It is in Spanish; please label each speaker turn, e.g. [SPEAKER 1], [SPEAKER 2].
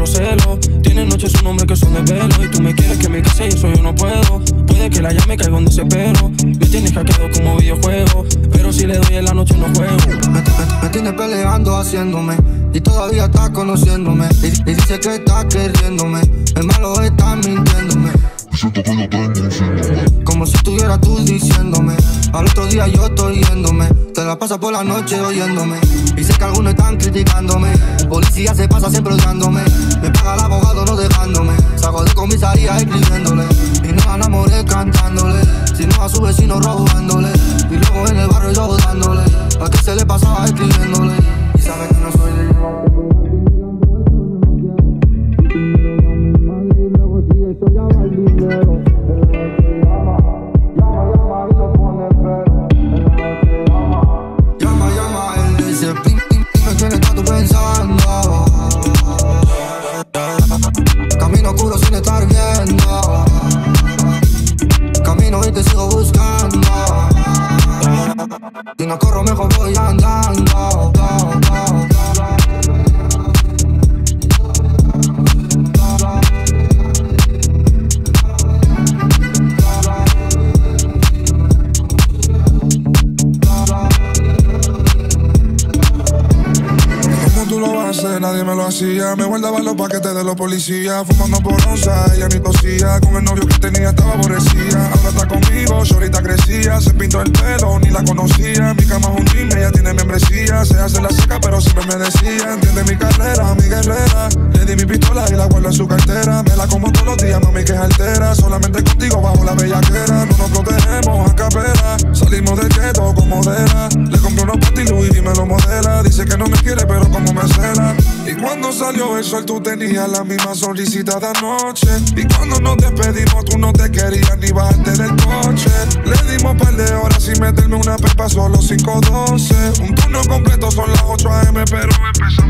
[SPEAKER 1] los celos. Tiene noches un hombre que son de pelo y tú me quieres que me case y eso yo no puedo. Puede que la llame caiga en desespero. Me tienes hackeado como videojuego, pero si le doy en la noche no juego.
[SPEAKER 2] Me, me- me tienes peleando haciéndome y todavía estás conociéndome y, y dice que estás queriéndome. El malo está mintiéndome. Como si estuvieras tú diciéndome. Al otro día yo estoy yéndome. Te la pasas por la noche oyéndome. Y sé que algunos están criticándome. Policía se pasa siempre odiándome. Me paga el abogado no dejándome. Salgo de comisaría escribiéndole. Y nos enamoré cantándole. Si no a su vecino robándole. Y luego en el barrio yo dándole. A que se le pasaba escribiéndole. Y sabe que no Si no corro mejor voy andando.
[SPEAKER 3] Nadie me lo hacía. Me guardaba los paquetes de los policías. Fumando por onza, ella ni tosía. Con el novio que tenía estaba aborrecida. Ahora está conmigo, ahorita crecía. Se pintó el pelo, ni la conocía. Mi cama es un gym, ella tiene membresía. Se hace la seca, pero siempre me decía. Entiende mi carrera, mi guerrera. Le di mi pistola y la guardo en su cartera. Me la como todos los días, mami, que es altera. Solamente contigo bajo la bellaquera. No nos protegemos a capela. Salimos del gueto con modera. Le compré unos pantilus y me lo modela. Dice que no me quiere, pero como me cela. Y cuando salió el sol, tú tenías la misma sonrisita de anoche. Y cuando nos despedimos, tú no te querías ni bajarte del coche. Sin meterme una pepa, solo 5.12. Un turno completo son las 8 a.m., pero empezamos